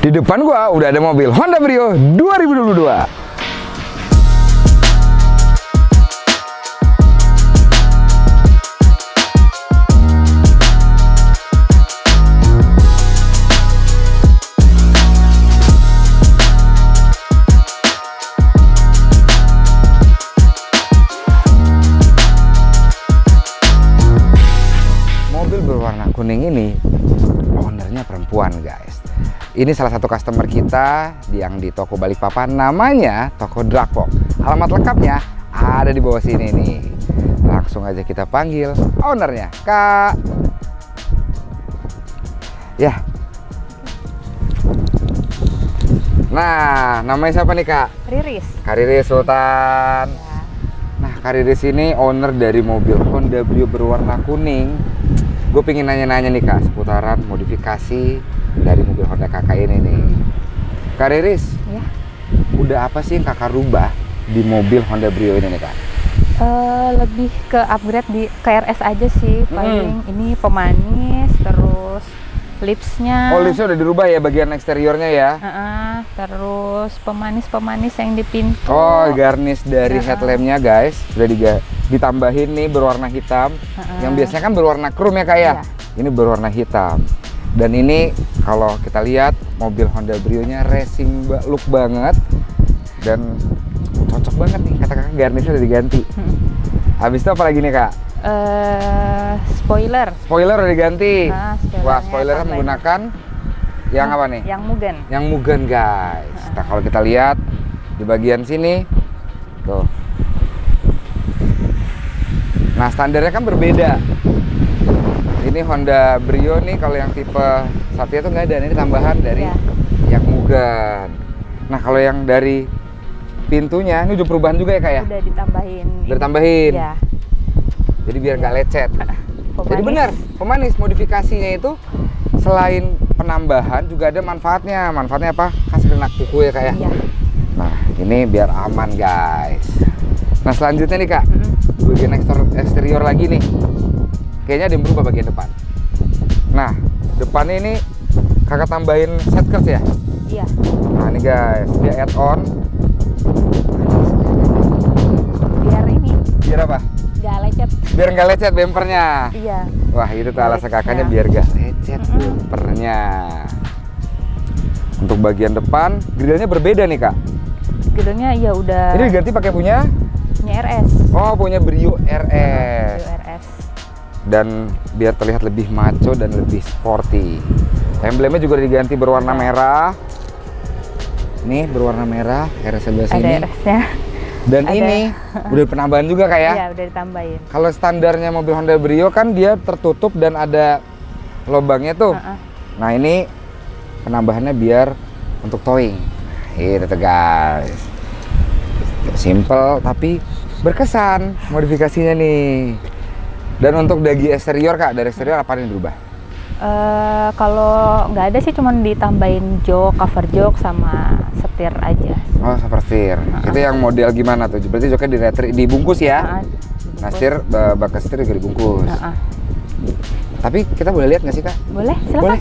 Di depan gua udah ada mobil Honda Brio 2022. Ini salah satu customer kita yang di toko Balikpapan namanya toko Drakpok. Alamat lengkapnya ada di bawah sini nih. Langsung aja kita panggil ownernya, Kak. Ya. Nah, namanya siapa nih, Kak? Riris. Kariri Sultan. Ya. Nah, Kariris ini owner dari mobil Honda Brio berwarna kuning. Gue pengen nanya-nanya nih kak, seputaran modifikasi dari mobil Honda kakak ini nih. Kariris, Ya. udah apa sih yang kakak rubah di mobil Honda Brio ini nih kak? Eh, lebih ke upgrade di KRS aja sih paling ini pemanis terus lipsnya. Oh, lipsnya udah dirubah ya bagian eksteriornya ya? Heeh, terus pemanis-pemanis yang di pintu. Oh, garnish dari Ya. headlampnya guys, sudah diga- ditambahin nih berwarna hitam. Heeh. Yang biasanya kan berwarna chrome ya kak ya? Iya. Ini berwarna hitam. Dan ini kalau kita lihat mobil Honda Brio-nya racing ba- look banget dan cocok banget nih kata kakak garnishnya udah diganti. Hmm. Habis itu apa lagi nih kak? Eh, spoiler. Spoiler udah diganti. Nah, Wah spoilernya tambahin. menggunakan yang apa nih? Yang Mugen. Yang Mugen guys. Nah kalau kita lihat di bagian sini, tuh. Nah standarnya kan berbeda. Ini Honda Brio nih kalau yang tipe Satya tuh nggak ada. Ini tambahan dari Ya. yang Mugen. Nah kalau yang dari pintunya ini udah perubahan juga ya kak ya? Udah ditambahin. Udah ditambahin. Ya. Jadi biar nggak lecet. Jadi pemanis. benar, pemanis modifikasinya itu selain penambahan juga ada manfaatnya. Manfaatnya apa? Khas renak kuku ya kak ya? Iya. Nah, ini biar aman guys. Nah, selanjutnya nih kak, Mm-mm. di bagian eksterior, eksterior lagi nih. Kayaknya ada yang berubah bagian depan. Nah, depannya ini kakak tambahin set ya? Iya. Nah, ini guys, dia add on. Biar ini Biar apa? nggak lecet. Biar nggak lecet bempernya. Iya. Wah, itu tuh alasan kakaknya biar nggak lecet Mm-mm. bempernya. Untuk bagian depan, grillnya berbeda nih kak. Gedungnya ya udah Ini diganti pakai punya, punya RS. oh punya Brio RS. Brio RS. Dan biar terlihat lebih maco dan lebih sporty. Emblemnya juga diganti berwarna merah. Nih berwarna merah, RS sebelah Ada sini. RS-nya. Dan ada. ini udah penambahan juga kayak. Iya, udah ditambahin. Kalau standarnya mobil Honda Brio kan dia tertutup dan ada lubangnya tuh. Heeh. Nah ini penambahannya biar untuk towing. Itu tuh guys. Simple tapi berkesan modifikasinya nih. Dan untuk dagi eksterior kak, dari eksterior apa yang berubah? Eh, kalau nggak ada sih cuman ditambahin jok, cover jok sama setir aja. Oh, seperti Itu yang model gimana tuh? Berarti joknya di retri- dibungkus ya? Heeh. Nah, setir, ba- bak setir juga dibungkus. Heeh. Tapi kita boleh lihat nggak sih kak? Boleh, silakan. Boleh.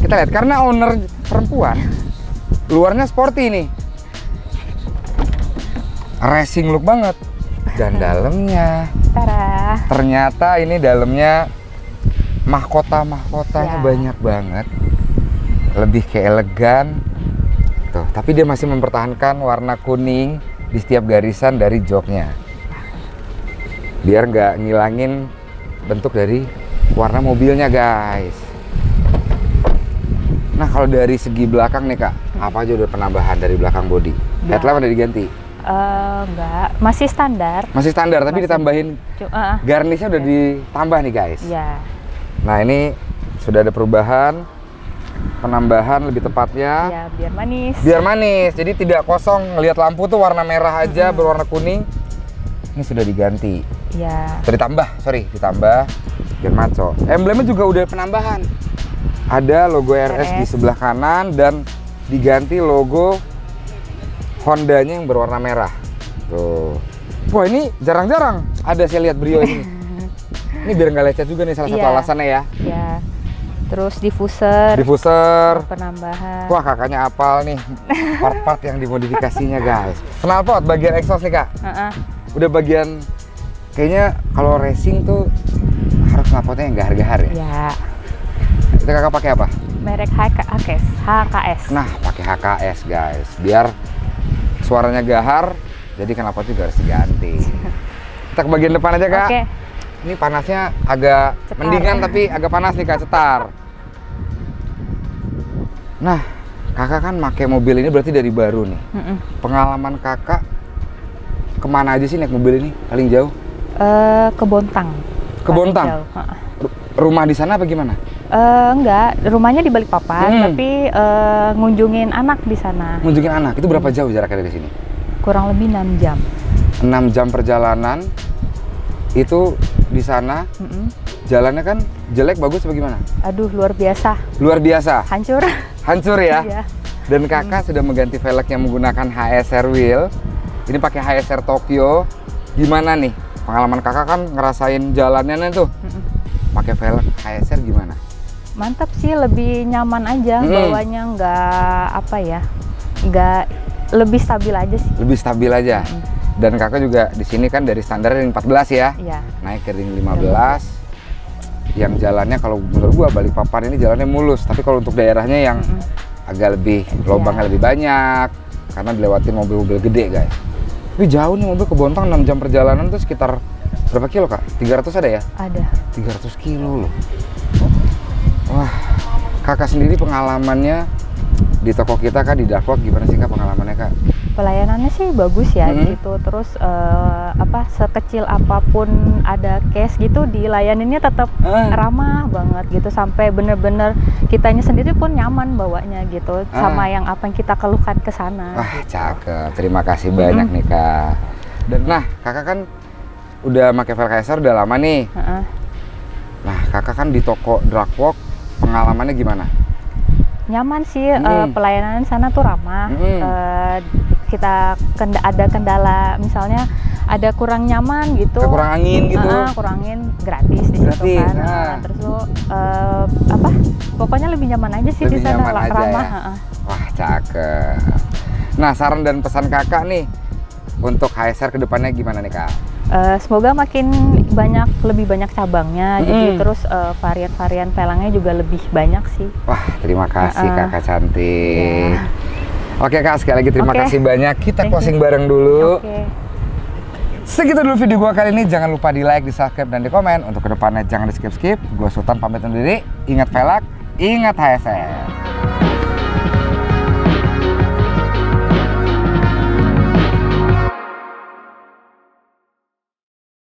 Kita lihat karena owner perempuan, luarnya sporty nih, racing look banget. Dan dalamnya Tara. Ternyata ini dalamnya mahkota mahkotanya Ya. banyak banget, lebih ke elegan. Tuh, tapi dia masih mempertahankan warna kuning di setiap garisan dari joknya, biar nggak ngilangin bentuk dari warna mobilnya guys. Nah kalau dari segi belakang nih kak, apa aja udah penambahan dari belakang body? Ya. Headlamp udah diganti, Eh, nggak, masih standar. masih standar tapi Masih. ditambahin eh, garnishnya udah ditambah nih guys. ya, Nah ini sudah ada perubahan, penambahan lebih tepatnya, ya biar manis. biar manis. Jadi tidak kosong ngelihat lampu tuh warna merah aja berwarna kuning. Ini sudah diganti, Ya, sudah ditambah, sorry ditambah biar maco. Emblemnya juga udah penambahan. Ada logo RS di RS. sebelah kanan dan diganti logo Hondanya yang berwarna merah. Tuh. Wah ini jarang-jarang ada saya lihat Brio ini. Ini biar nggak lecet juga nih salah satu Iya. alasannya ya. ya. terus diffuser, diffuser. penambahan. Wah kakaknya apal nih part-part yang dimodifikasinya guys. Knalpot bagian exhaust nih kak. Heeh. Udah bagian kayaknya kalau racing tuh harus knalpotnya yang gahar-gahar ya. Ya, Itu kakak pakai apa? merek HKS, HKS. Nah pakai HKS guys, biar suaranya gahar. Jadi knalpot juga harus diganti. Kita ke bagian depan aja kak. Oke. Ini panasnya agak Cetar. mendingan tapi agak panas nih kak cetar. Nah, kakak kan pakai mobil ini berarti dari baru nih. Mm-mm. Pengalaman kakak ke mana aja sih naik mobil ini paling jauh? Eh, ke Bontang. Ke Bontang? Jauh, Rumah di sana apa gimana? Eh, enggak, rumahnya di Balikpapan, Hmm. tapi eh, ngunjungin anak di sana. Ngunjungin anak itu berapa jauh jaraknya dari sini? Kurang lebih 6 jam. 6 jam perjalanan itu di sana Mm-mm. jalannya kan jelek bagus apa gimana? Aduh, luar biasa. Luar biasa, Hancur. hancur ya. Iya. Dan kakak sudah mengganti velgnya menggunakan HSR wheel. Ini pakai HSR Tokyo. Gimana nih? Pengalaman kakak kan ngerasain jalannya nih tuh. Pakai velg HSR gimana? Mantap sih, lebih nyaman aja Mm. bawanya nggak apa ya, nggak lebih stabil aja sih. Lebih stabil aja. Mm. Dan kakak juga di sini kan dari standar ring 14 ya. Iya. Naik ke ring 15. Yang jalannya kalau menurut gua Balikpapan ini jalannya mulus, tapi kalau untuk daerahnya yang Mm-mm. agak lebih lubangnya lebih banyak karena dilewatin mobil-mobil gede guys. Tapi jauh nih mobil ke Bontang 6 jam perjalanan tuh sekitar berapa kilo kak? 300 ada ya? Ada. 300 kilo loh. Wah, kakak sendiri pengalamannya di toko kita kak di Darkwalk gimana sih kak pengalamannya kak? Pelayanannya sih bagus ya Mm. gitu. Terus eh, apa sekecil apa pun ada case gitu dilayaninnya tetap Ah. ramah banget gitu sampai bener-bener kitanya sendiri pun nyaman bawanya gitu Ah. sama yang apa yang kita keluhkan ke sana. Wah, gitu. cakep. Terima kasih banyak nih kak. Dan nah, kakak kan udah pakai HSR udah lama nih. Heeh. Nah, kakak kan di toko Darkwalk pengalamannya gimana? Nyaman sih eh, Mm. pelayanan sana tuh ramah. Mm. Eh, kita kenda- ada kendala misalnya ada kurang nyaman gitu. Kurang angin gitu. Ah, kurangin gratis di Gratis, situ kan. ah. Ah, terus lu eh, apa? Pokoknya lebih nyaman aja sih Lebih di sana nyaman lah, aja ramah. ya? ah. Wah, cakep. Nah, saran dan pesan kakak nih untuk HSR ke depannya gimana nih kak? Eh, semoga makin banyak lebih banyak cabangnya. Jadi Mm. terus eh, varian-varian pelangnya juga lebih banyak sih. Wah, terima kasih Uh-uh. kakak cantik. Ya. Oke kak, sekali lagi terima Oke. kasih banyak. Kita Thank closing you. bareng dulu. Oke. Segitu dulu video gua kali ini. Jangan lupa di like, di subscribe, dan di komen. Untuk ke depannya jangan di skip skip. Gue Sultan pamit undur diri. Ingat velg, ingat HSR.